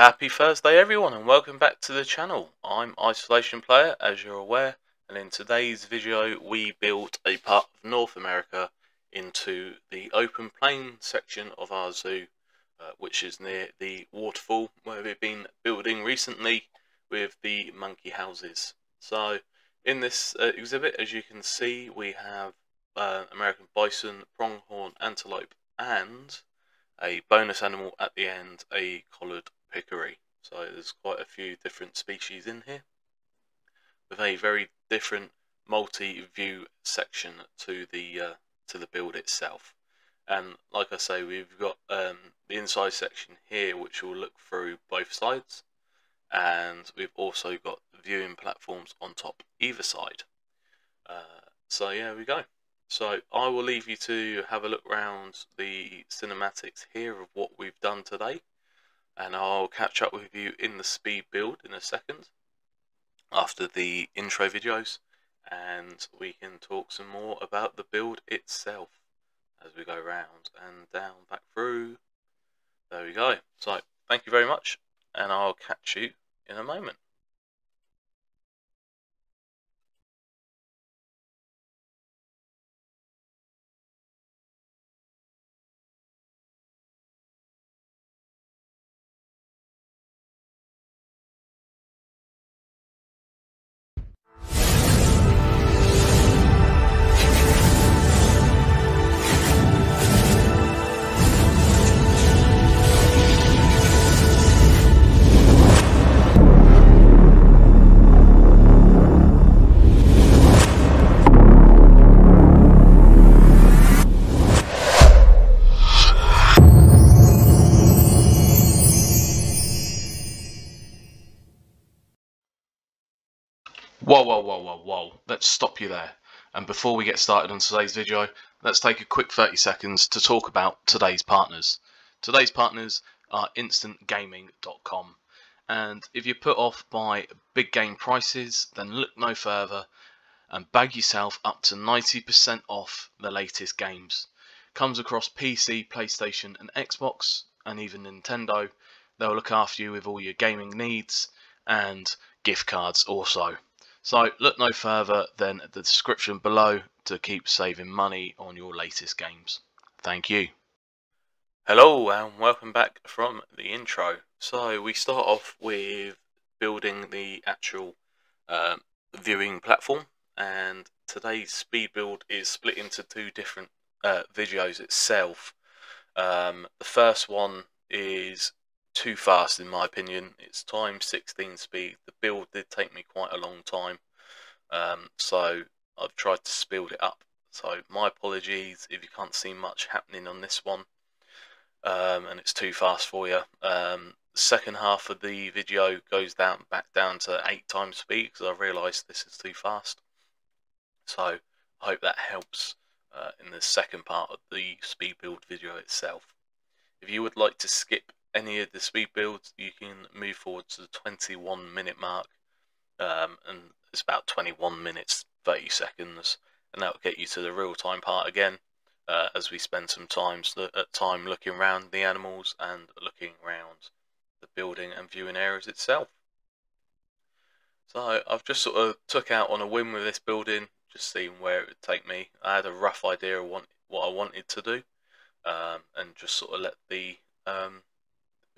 Happy Thursday everyone and welcome back to the channel. I'm Isolation Player as you're aware and in today's video we built a part of North America into the open plain section of our zoo uh, which is near the waterfall where we've been building recently with the monkey houses. So in this uh, exhibit as you can see we have uh, American bison, pronghorn, antelope and a bonus animal at the end, a collared peccary. So there's quite a few different species in here with a very different multi-view section to the uh, to the build itself. And like I say, we've got um, the inside section here, which will look through both sides, and we've also got viewing platforms on top either side. Uh, so yeah, we go. So I will leave you to have a look around the cinematics here of what we've done today and I'll catch up with you in the speed build in a second after the intro videos and we can talk some more about the build itself as we go round and down back through. There we go. So thank you very much and I'll catch you in a moment stop you there. And before we get started on today's video, let's take a quick 30 seconds to talk about today's partners. Today's partners are instantgaming.com. And if you're put off by big game prices, then look no further and bag yourself up to 90% off the latest games. Comes across PC, PlayStation and Xbox and even Nintendo. They'll look after you with all your gaming needs and gift cards also. So look no further than the description below to keep saving money on your latest games. Thank you. Hello and welcome back from the intro. So we start off with building the actual uh, viewing platform and today's speed build is split into two different uh, videos itself. Um, the first one is too fast in my opinion. It's time 16 speed. The build did take me quite a long time, um, so I've tried to speed it up. So my apologies if you can't see much happening on this one, um, and it's too fast for you. Um, the second half of the video goes down back down to eight times speed because I realised this is too fast. So I hope that helps uh, in the second part of the speed build video itself. If you would like to skip any of the speed builds, you can move forward to the 21 minute mark, um, and it's about 21 minutes 30 seconds, and that will get you to the real time part again. Uh, as we spend some times at time looking around the animals and looking around the building and viewing areas itself. So I've just sort of took out on a whim with this building, just seeing where it would take me. I had a rough idea of what, what I wanted to do, um, and just sort of let the um,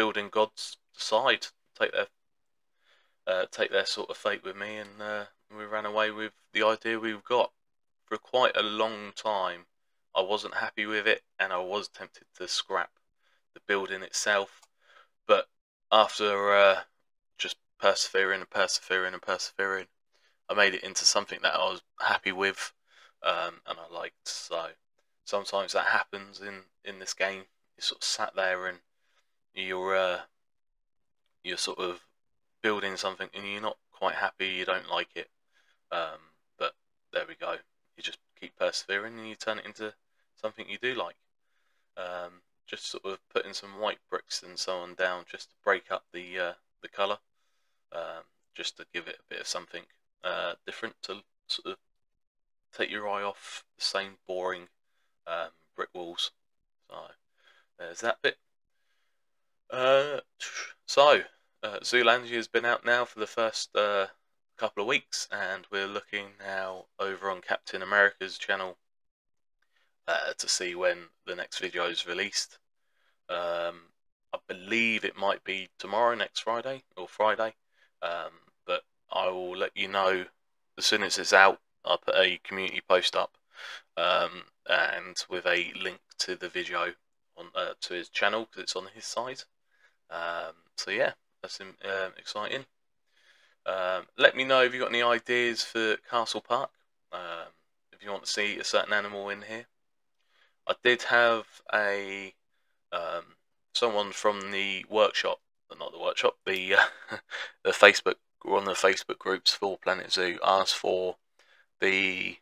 building gods decide take their uh, take their sort of fate with me, and uh, we ran away with the idea we've got. For quite a long time, I wasn't happy with it, and I was tempted to scrap the building itself. But after uh, just persevering and persevering and persevering, I made it into something that I was happy with, um, and I liked. So sometimes that happens in in this game. You sort of sat there and you're uh, you're sort of building something and you're not quite happy, you don't like it, um, but there we go. You just keep persevering and you turn it into something you do like. Um, just sort of putting some white bricks and so on down just to break up the uh, the colour, um, just to give it a bit of something uh, different to sort of take your eye off the same boring um, brick walls. So there's that bit. Uh, So, uh, Zoolander has been out now for the first uh, couple of weeks, and we're looking now over on Captain America's channel uh, to see when the next video is released. Um, I believe it might be tomorrow, next Friday, or Friday, um, but I will let you know as soon as it's out. I'll put a community post up um, and with a link to the video on uh, to his channel because it's on his side. Um, so yeah, that's um, exciting. Um, let me know if you've got any ideas for Castle Park. Um, if you want to see a certain animal in here. I did have a um, someone from the workshop, not the workshop, the uh, the Facebook on the Facebook groups for Planet Zoo asked for the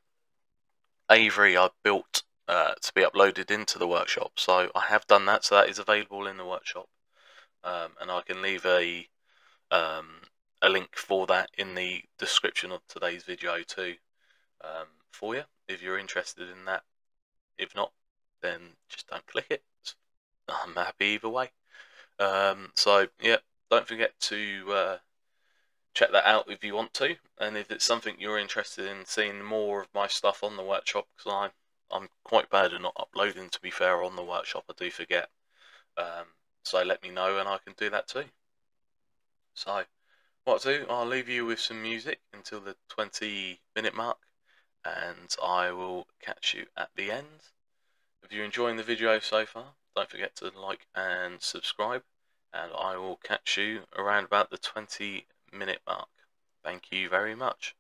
Aviary I built uh, to be uploaded into the workshop. So I have done that, so that is available in the workshop, um, and I can leave a um, a link for that in the description of today's video too um, for you if you're interested in that. If not, then just don't click it. I'm happy either way. Um, so yeah, don't forget to uh, check that out if you want to, and if it's something you're interested in seeing more of my stuff on the workshop, because I'm I'm quite bad at not uploading, to be fair, on the workshop. I do forget. Um, so let me know and I can do that too. So, what to do, I'll leave you with some music until the 20 minute mark and I will catch you at the end. If you're enjoying the video so far, don't forget to like and subscribe and I will catch you around about the 20 minute mark. Thank you very much.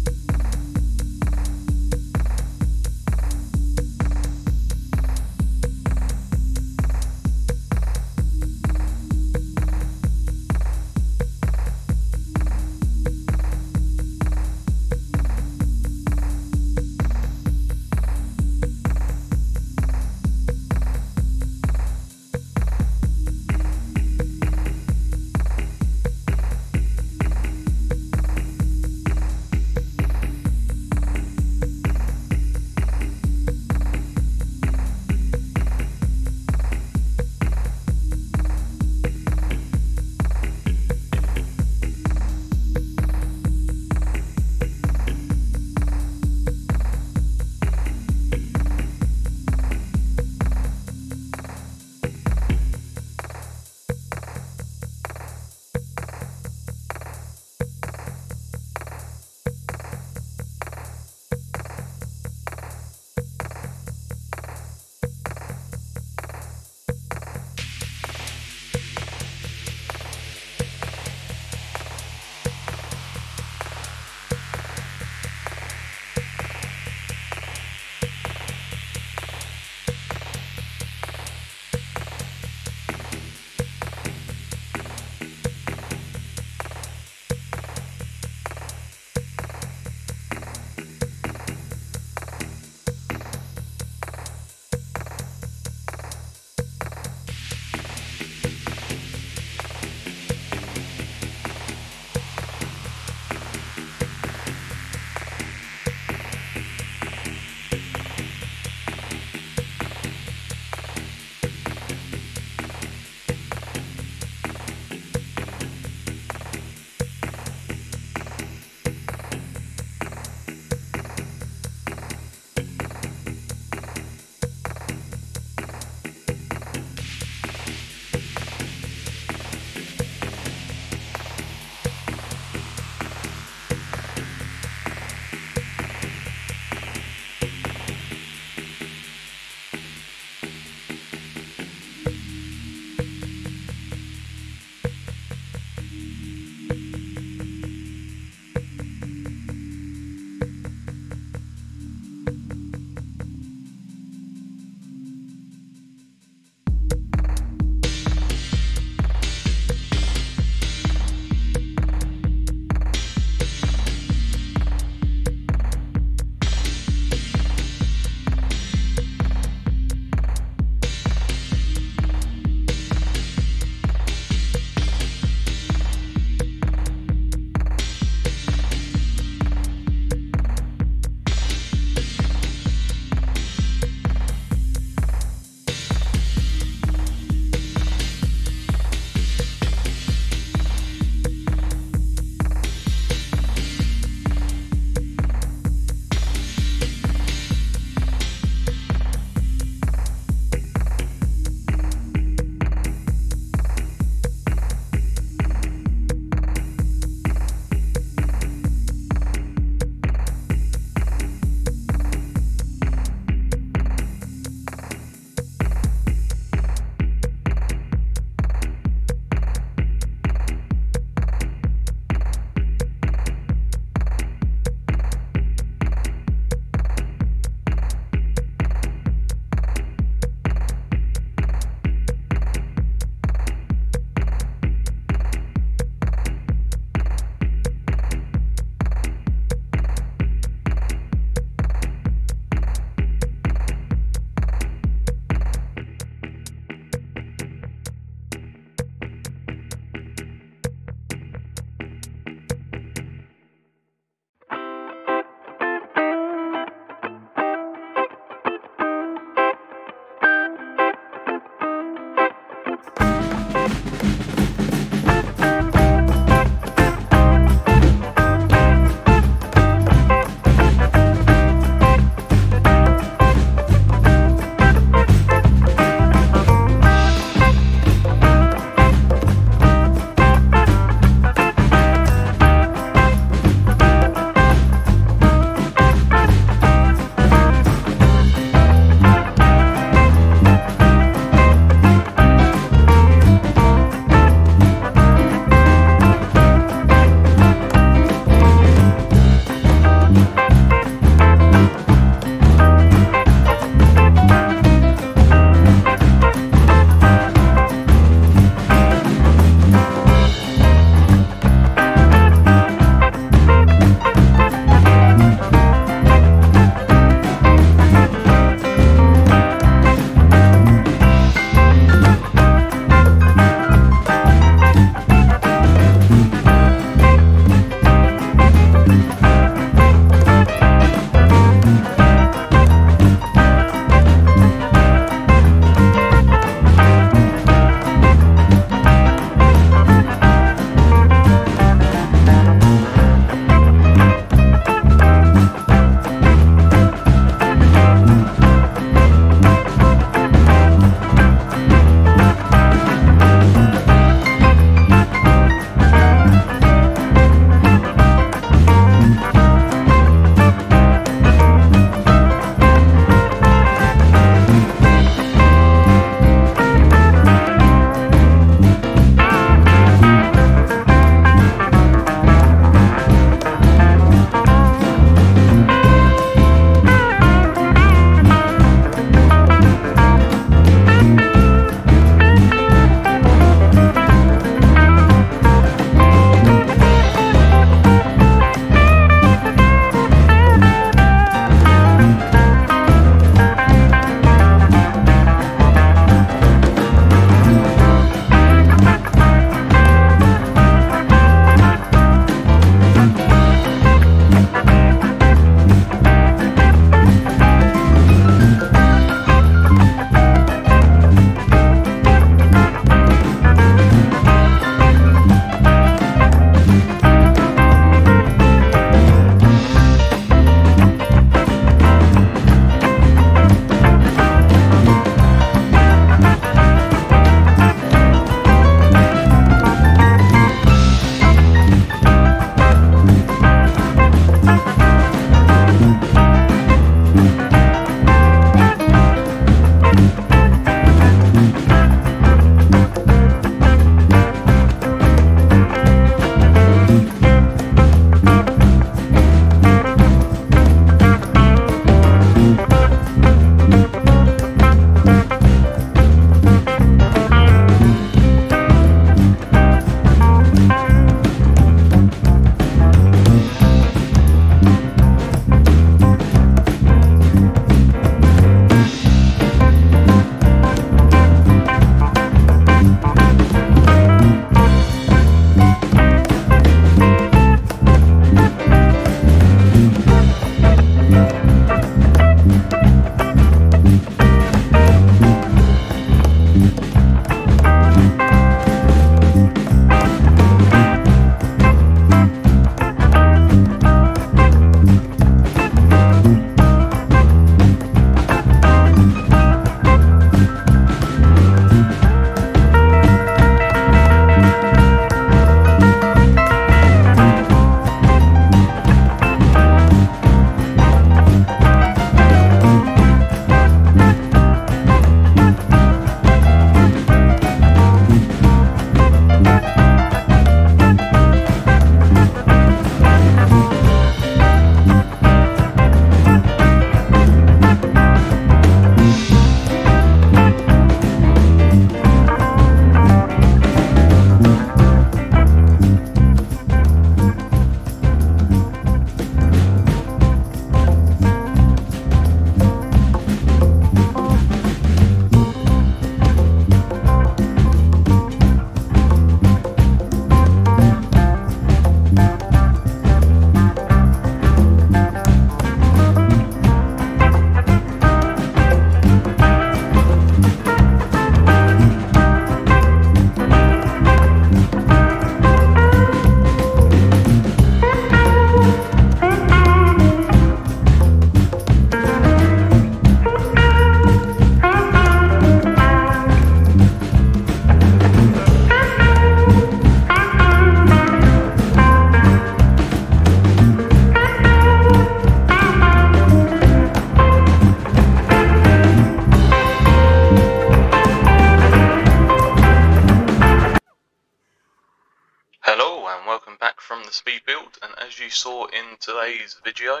In today's video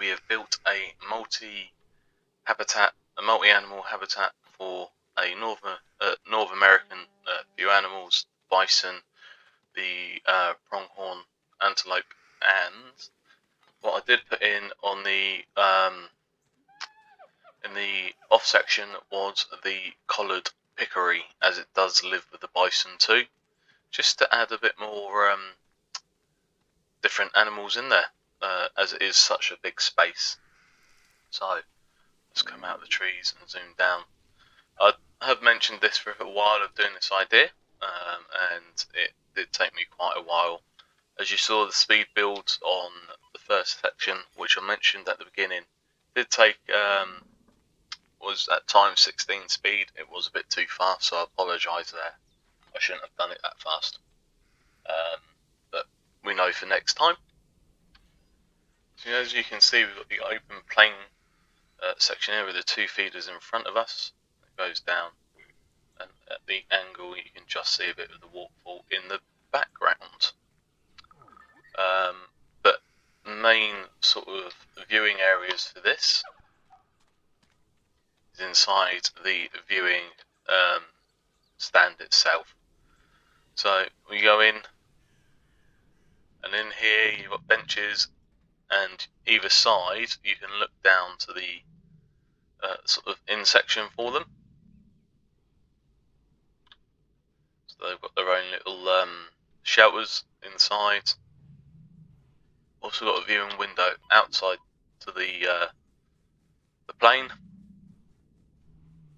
we have built a multi habitat, a multi animal habitat for a North, uh, North American uh, few animals, bison, the uh, pronghorn antelope and what I did put in on the um, in the off section was the collared peccary as it does live with the bison too. Just to add a bit more um, different animals in there uh, as it is such a big space so let's come out of the trees and zoom down I have mentioned this for a while of doing this idea um, and it did take me quite a while as you saw the speed builds on the first section which I mentioned at the beginning did take um, was at times 16 speed. It was a bit too fast, so I apologise there. I shouldn't have done it that fast. Um, we know for next time. So as you can see, we've got the open plain uh, section here with the two feeders in front of us. It goes down, and at the angle you can just see a bit of the waterfall in the background. Um, but main sort of viewing areas for this is inside the viewing um, stand itself. So we go in, and in here you've got benches, and either side you can look down to the uh, sort of in section for them. So they've got their own little um, shelters inside. Also got a viewing window outside to the uh, the plain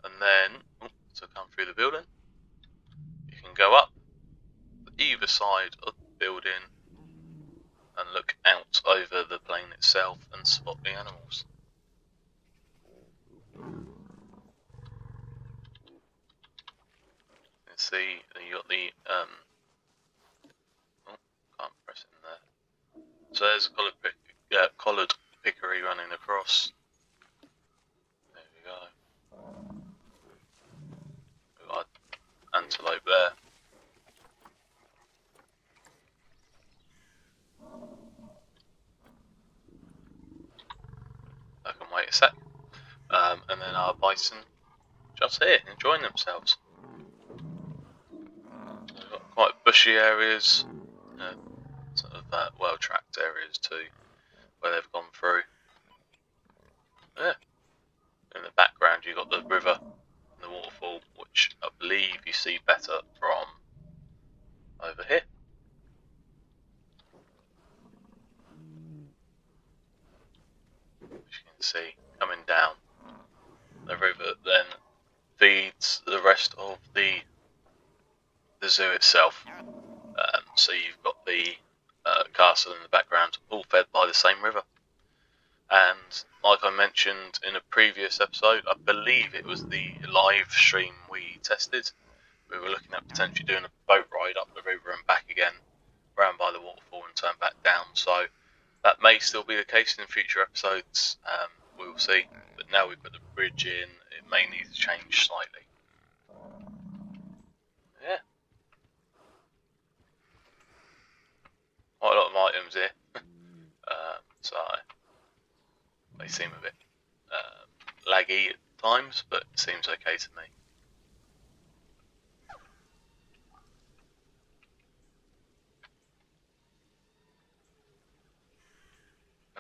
and then to come through the building you can go up either side of the building and look out over the plain itself and spot the animals. You see you got the um oh, can't press it in there. So there's a collared, pick, uh, collared peccary running across. There we go. We've got antelope there. A sec. Um, and then our bison just here, enjoying themselves. Quite bushy areas, uh, sort of uh, well-tracked areas too, where they've gone through. Yeah. In the background you've got the river and the waterfall, which I believe you see better from over here. As you can see, coming down, the river then feeds the rest of the the zoo itself. Um, so you've got the uh, castle in the background, all fed by the same river. And like I mentioned in a previous episode, I believe it was the live stream we tested. We were looking at potentially doing a boat ride up the river and back again, round by the waterfall and turn back down. So that may still be the case in future episodes. Um, we will see. But now we've put the bridge in, it may need to change slightly. Yeah. Quite a lot of items here. uh, so they seem a bit uh, laggy at times, but it seems okay to me.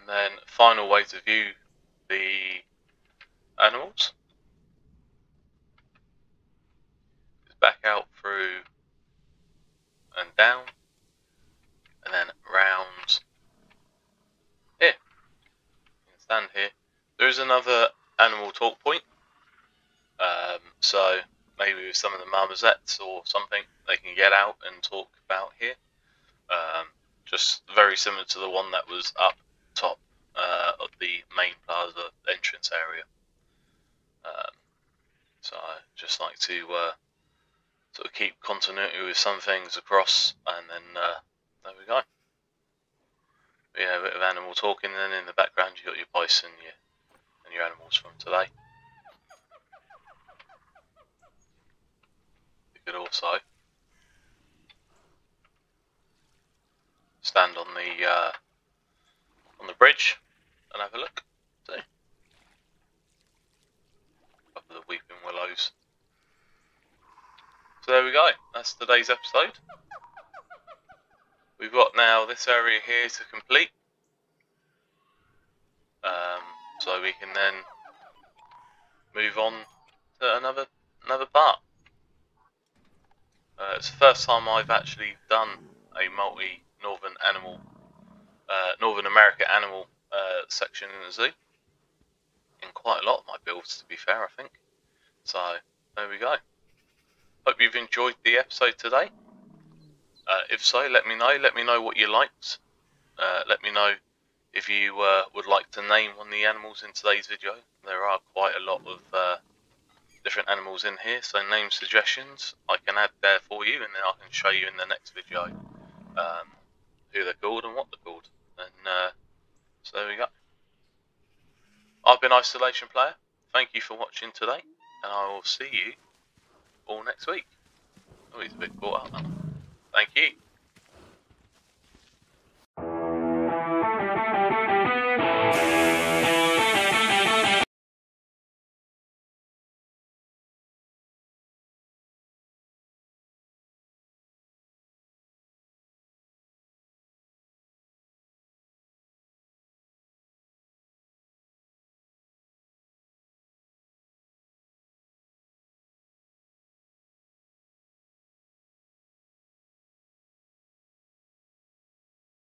And then final way to view the animals is back out through and down and then round stand here. There is another animal talk point. Um, so maybe with some of the marmosets or something, they can get out and talk about here. Um, just very similar to the one that was up top uh, of the main plaza entrance area. Um, so I just like to uh, sort of keep continuity with some things across, and then uh, there we go yeah, a bit of animal talking, then in the background you've got your bison your, and your animals from today. You could also stand on the bridge and have a look. See, up of the weeping willows. So there we go. That's today's episode. We've got now this area here to complete. Um, so we can then move on to another another part. Uh, it's the first time I've actually done a multi Northern Animal, uh, Northern America Animal uh, section in the zoo. In quite a lot of my builds, to be fair, I think. So there we go. Hope you've enjoyed the episode today. Uh, if so, let me know. Let me know what you liked. Uh, let me know if you uh, would like to name one of the animals in today's video. There are quite a lot of uh, different animals in here, so name suggestions I can add there for you, and then I can show you in the next video um, who they're called and what they're called. Uh, so there we go. I've been Isolation Player. Thank you for watching today, and I will see you all next week. Oh, he's a bit caught up. Thank you.